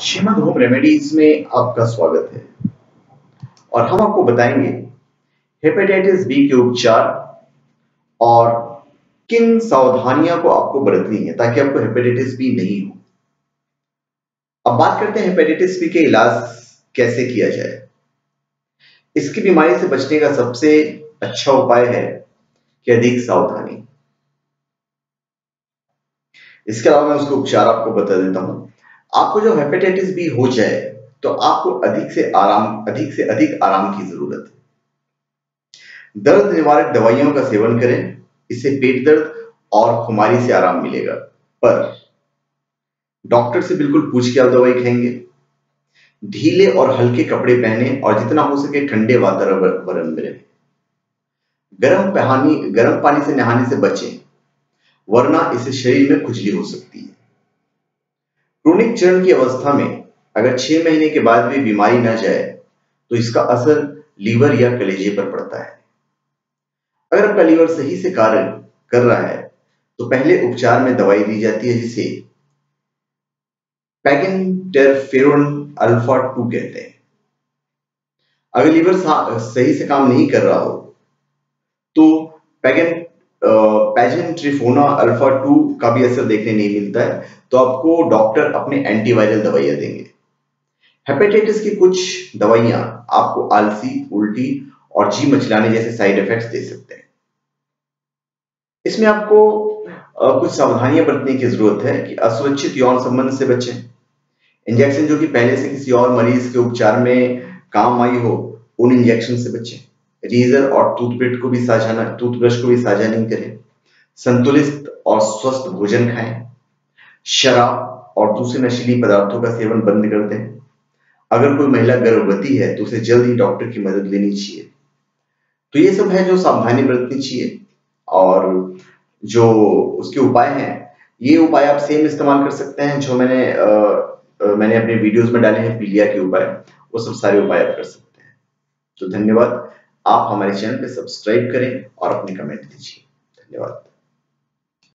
Shrimad home remedies में आपका स्वागत है। और हम आपको बताएँगे हेपेटाइटिस बी के उपचार और किन सावधानियाँ को आपको बरतनी है ताकि आपको हेपेटाइटिस बी नहीं हो। अब बात करते हैं हेपेटाइटिस बी के इलाज कैसे किया जाए। इसकी बीमारी से बचने का सबसे अच्छा उपाय है कि अधिक सावधानी। इसके अलावा मैं उसके उपचार आपको बता देता हूँ। आपको जब हेपेटाइटिस बी हो जाए तो आपको अधिक से आराम, अधिक से अधिक आराम की ज़रूरत है। दर्द निवारक दवाइयों का सेवन करें, इससे पेट दर्द और खुमारी से आराम मिलेगा। पर डॉक्टर से बिल्कुल पूछ के आप दवाई खाएँगे। ढीले और हल्के कपड़े पहने और जितना हो सके ठंडे वातावरण में रहें। गर्म पानी गर्म पानी से नहाने से बचें, वरना इससे शरीर में खुजली हो सकती है। क्रोनिक चरण की अवस्था में अगर छह महीने के बाद भी बीमारी न जाए तो इसका असर लीवर या कलेजे पर पड़ता है। अगर आपका लीवर सही से कार्य कर रहा है तो पहले उपचार में दवाई दी जाती है, जिसे पैगेंटेरफेरोन अल्फ़ा टू कहते हैं। अगर लीवर सही से काम नहीं कर रहा हो तो पैगेंट पैजेंट्रिफोना अल्फ़ा टू का भी असर देखने नहीं मिलता है तो आपको डॉक्टर अपने एंटीवायरल दवाइयाँ देंगे। हेपेटाइटिस की कुछ दवाइयाँ आपको आलसी, उल्टी और जी मचलाने जैसे साइड इफेक्ट्स दे सकते हैं। इसमें आपको कुछ सावधानियाँ बरतने की ज़रूरत है कि असुरक्षित यौन संबंध से बचें। इंजेक्शन जो कि पहले से किसी और मरीज़ के उपचार में काम आई हो, उन इंजेक्शन से बचें। रीजर और टूथब्रश को भी साझा टूथब्रश को भी साझा नहीं करें संतुलित और स्वस्थ भोजन खाएँ शराब और दूसरे नशीली पदार्थों का सेवन बंद कर दें। अगर कोई महिला गर्भवती है तो उसे जल्द ही डॉक्टर की मदद लेनी चाहिए। तो ये सब है जो सावधानी बरतनी चाहिए और जो उसके उपाय हैं ये उपाय आप सेम इस्तेमाल कर सकते हैं जो मैंने आ, मैंने अपने वीडियोस में डाले हैं पीलिया के उपाय वो सब सारे उपाय आप कर सकते हैं। तो धन्यवाद। आप हमारे चैनल पे सब्सक्राइब करें और अपने कमेंट दीजिए धन्यवाद।